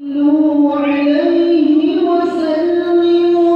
صلوا عليه وسلموا.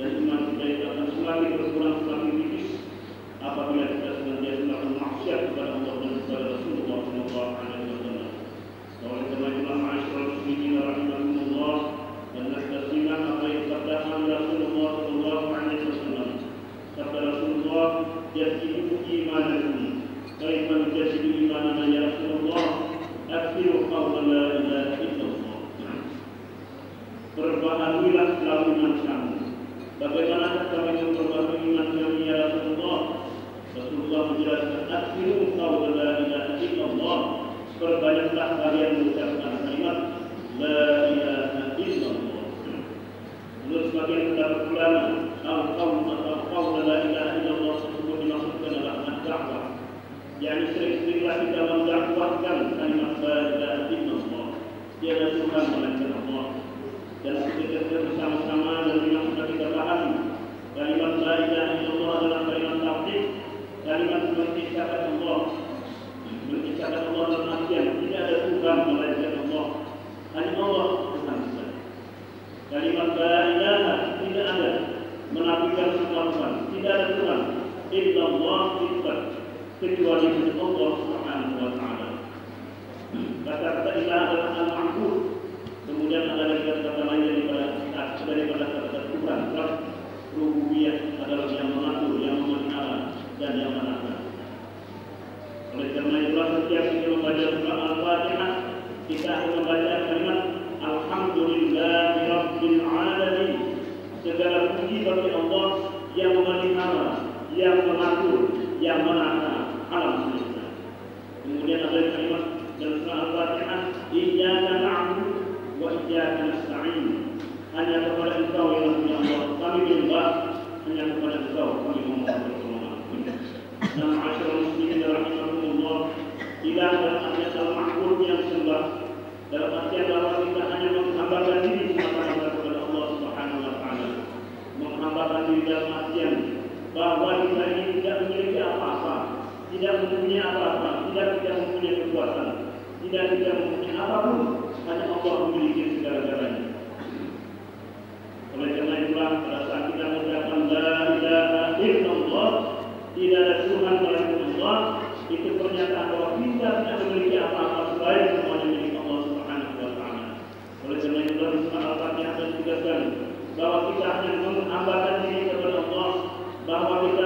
dan iman kita itu akan selalu berkurang selalu tipis apabila kita senantiasa melakukan maksiat kepada Allah dan kepada Rasulullah Sallallahu Alaihi Wasallam. Oleh karena itu, masyarakat muslimin Allah dan nasdaqina apa yang Rasulullah Sallallahu Alaihi Wasallam. Kata Rasulullah, "Jadiku imanakum, kaitan jadiku imanana ya Rasulullah, akhiru qawla la ilaha illallah." Nah. Perbaharulah selalu macam Bagaimana kami memperbarui iman kami ya Rasulullah? Rasulullah menjelaskan akhiru qaul la ilaha illallah. Perbanyaklah kalian mengucapkan kalimat la ilaha illallah. Menurut sebagian pendapat ulama, al-qaul atau qaul la ilaha illallah tersebut dimaksudkan adalah dakwah. Yani sering-seringlah kita mendakwahkan kalimat la ilaha illallah. Tiada Tuhan melainkan Kalimat la ilaha tidak ada menafikan semua Tuhan, tidak ada Tuhan illallah tidak kecuali dengan Allah Subhanahu wa taala. Kata-kata ilah adalah al-ma'bud. Kemudian ada lagi kata-kata lain daripada daripada kata-kata Tuhan, rububiyah adalah yang mengatur, yang memelihara dan yang menata. Oleh karena itulah setiap kita membaca surah Al-Fatihah kita akan membaca kalimat Alhamdulillah segala puji bagi Allah yang memelihara, yang mengatur, yang menata alam semesta. Kemudian ada kalimat dan surah Al-Fatihah, "Iyyaka na'budu wa iyyaka nasta'in." Hanya kepada Engkau ya Allah kami menyembah, hanya kepada Engkau kami memohon pertolongan. Nah, dan asyhadu muslimin rahimahumullah, ilah tidak artinya al-mahmud yang sembah dalam artian bahwa kita hanya menghambakan diri semata-mata wa Ta'ala menghambakan diri dalam artian bahwa kita ini tidak memiliki apa-apa tidak mempunyai apa-apa tidak tidak mempunyai kekuatan tidak tidak mempunyai apa pun hanya Allah memiliki segala-galanya oleh karena itulah pada saat kita mengucapkan la ilaha illallah tidak ada Tuhan selain Allah itu pernyataan bahwa kita tidak memiliki apa-apa selain semuanya milik Allah Subhanahu wa taala. Oleh karena itu dalam surat Al-Fatihah ditegaskan bahwa kita hanya menambahkan diri kepada Allah bahwa kita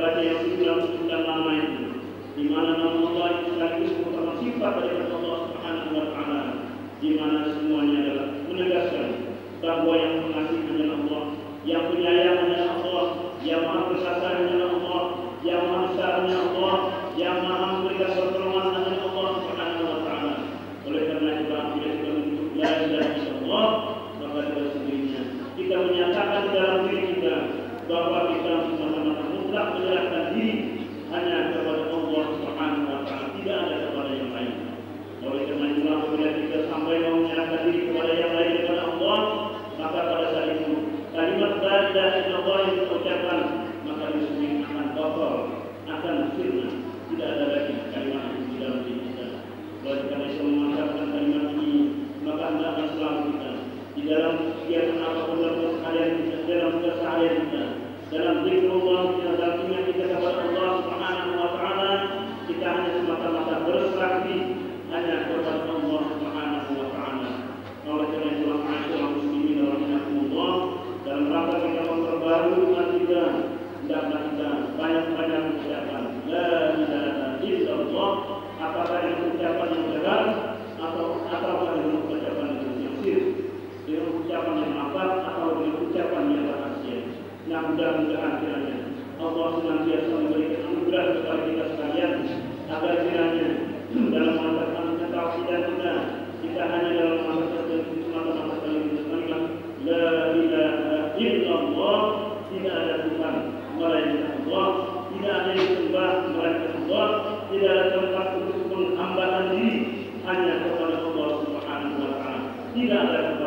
baca yang sembilan tentang lama itu di mana nama Allah itu sekaligus merupakan sifat dari Allah Subhanahu wa taala di mana semuanya adalah menegaskan bahwa yang mengasihi adalah Allah yang penyayang y la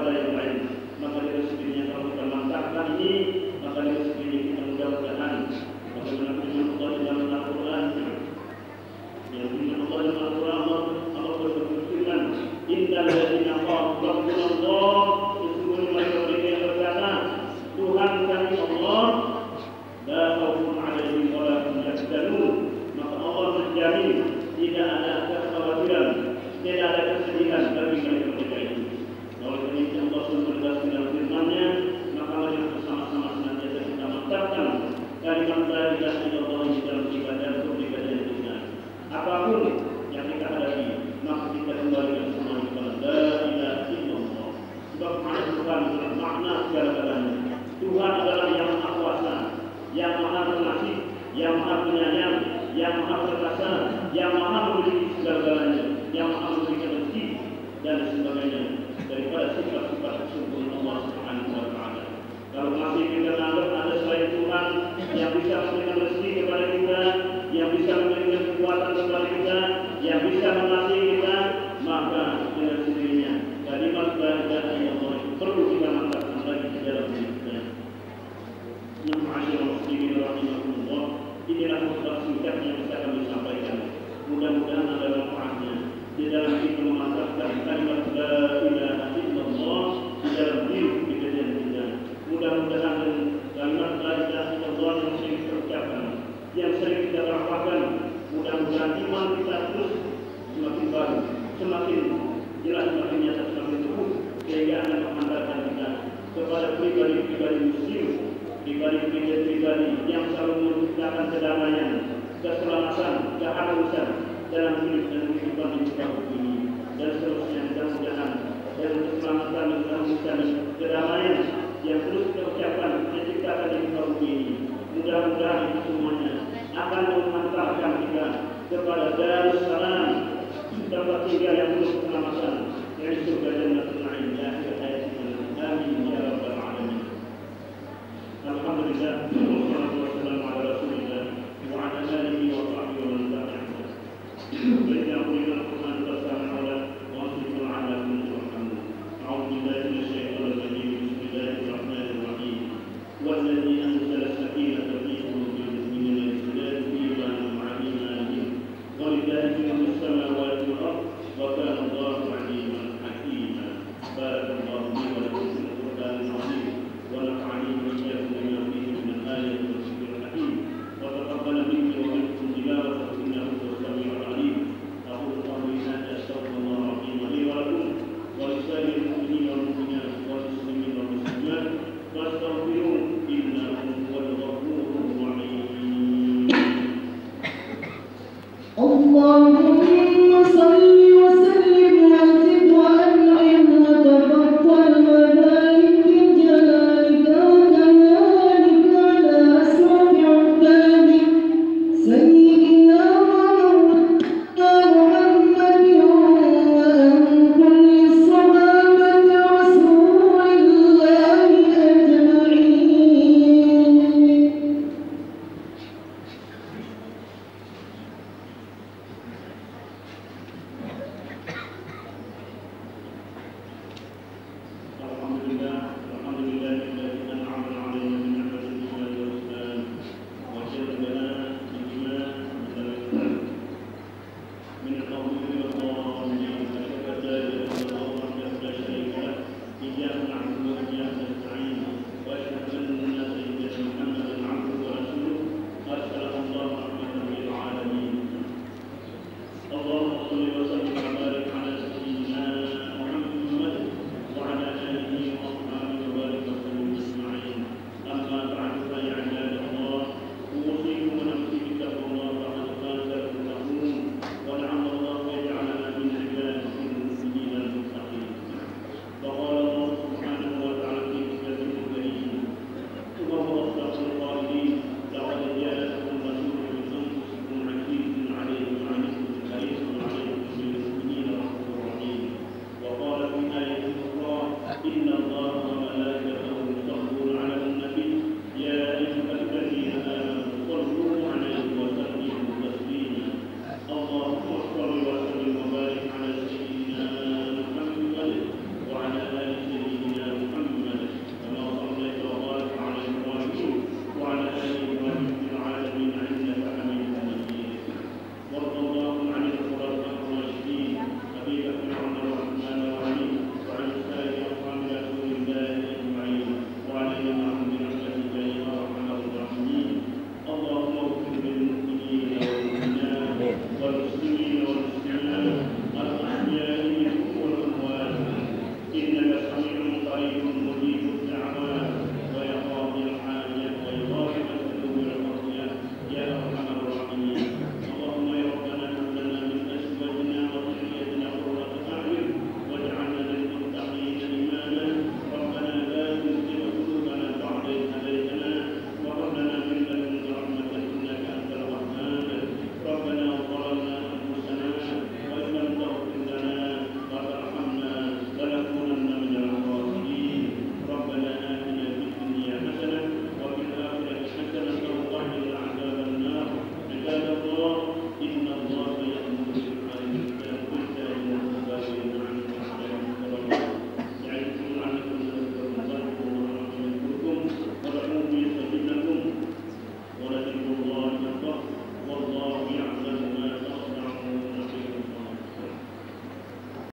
pribadi-pribadi yang selalu menciptakan kedamaian, keselamatan, keharusan dalam hidup dan kehidupan di muka bumi dan seterusnya dan sejalan dan keselamatan dan keharusan kedamaian yang terus terucapkan diciptakan di muka bumi ini. Mudah-mudahan itu semuanya akan memantarkan kita kepada darussalam tempat tinggal yang penuh keselamatan yang surga dan